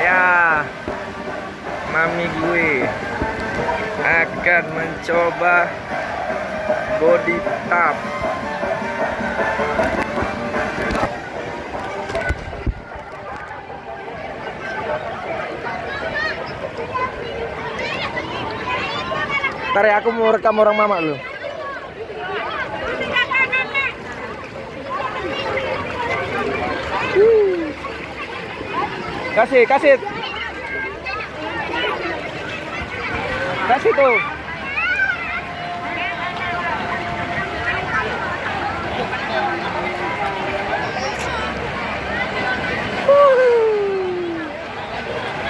Ya. Mami gue akan mencoba body tap. Ntar ya aku mau rekam orang mama lu. Kasih, kasih. Kasih tuh.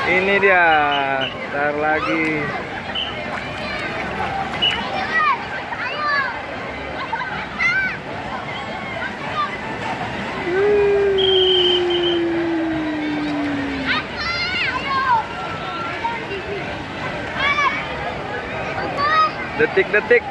Ini dia, ntar lagi. Detik-detik.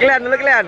แกล้นเลิกแกล้น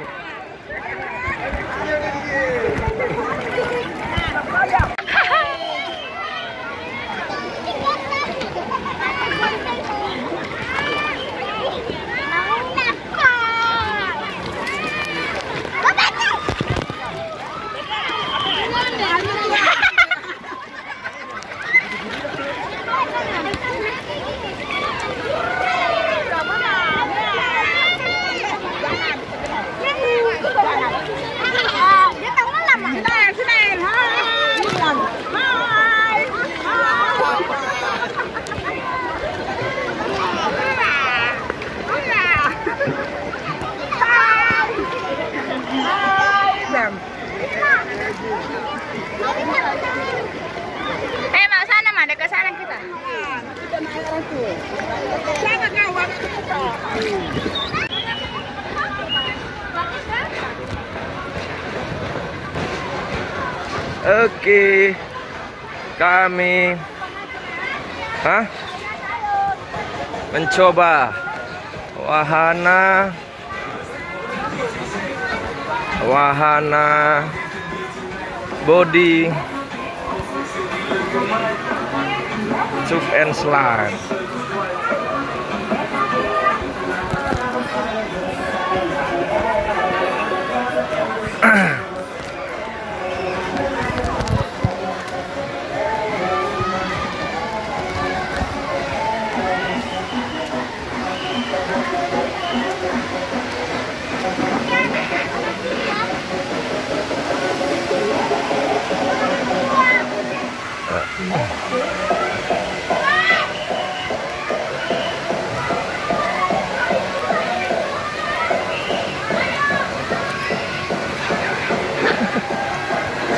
Oke. Kami Hah? Mencoba wahana wahana body tube and slide. Oh.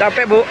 Capek, Bu.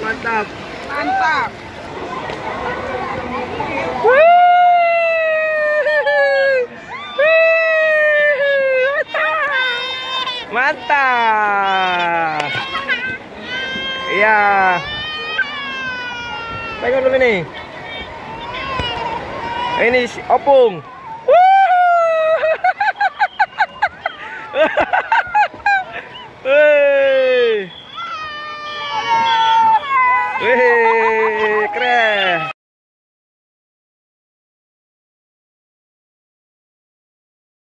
Mantap. Mantap. Mantap. Iya. Tengok dulu ini. Ini opung. Woo!